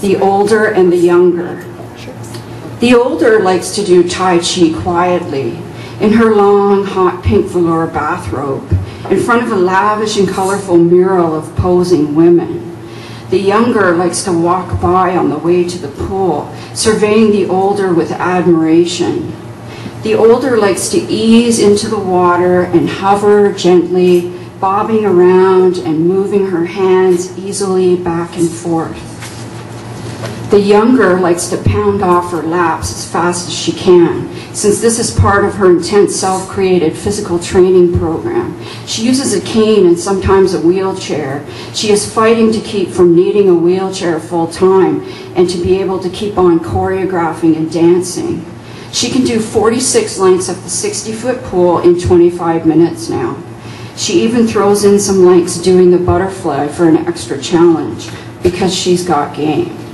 the older and the younger. The older likes to do Tai Chi quietly in her long, hot pink velour bathrobe in front of a lavish and colorful mural of posing women. The younger likes to walk by on the way to the pool, surveying the older with admiration. The older likes to ease into the water and hover gently, bobbing around and moving her hands easily back and forth. The younger likes to pound off her laps as fast as she can, since this is part of her intense self-created physical training program. She uses a cane and sometimes a wheelchair. She is fighting to keep from needing a wheelchair full time and to be able to keep on choreographing and dancing. She can do 46 lengths of the 60-foot pool in 25 minutes now. She even throws in some lengths doing the butterfly for an extra challenge because she's got game.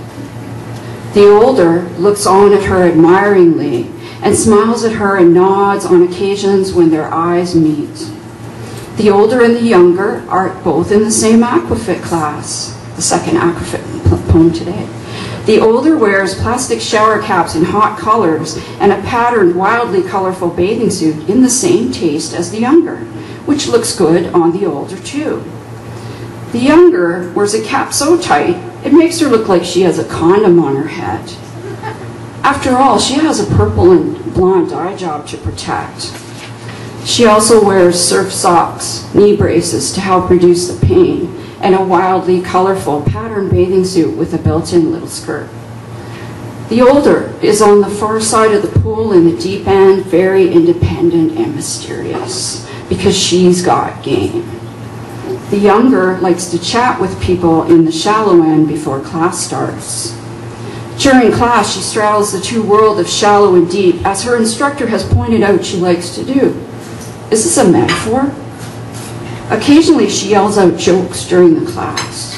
The older looks on at her admiringly and smiles at her and nods on occasions when their eyes meet. The older and the younger are both in the same aquafit class, the second aquafit poem today. The older wears plastic shower caps in hot colors and a patterned, wildly colorful bathing suit in the same taste as the younger, which looks good on the older too. The younger wears a cap so tight it makes her look like she has a condom on her head. After all, she has a purple and blonde eye job to protect. She also wears surf socks, knee braces to help reduce the pain, and a wildly colorful patterned bathing suit with a built-in little skirt. The older is on the far side of the pool in the deep end, very independent and mysterious, because she's got game. The younger likes to chat with people in the shallow end before class starts. During class, she straddles the two worlds of shallow and deep, as her instructor has pointed out she likes to do. Is this a metaphor? Occasionally, she yells out jokes during the class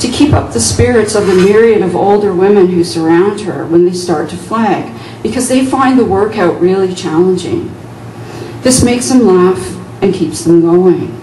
to keep up the spirits of the myriad of older women who surround her when they start to flag, because they find the workout really challenging. This makes them laugh and keeps them going.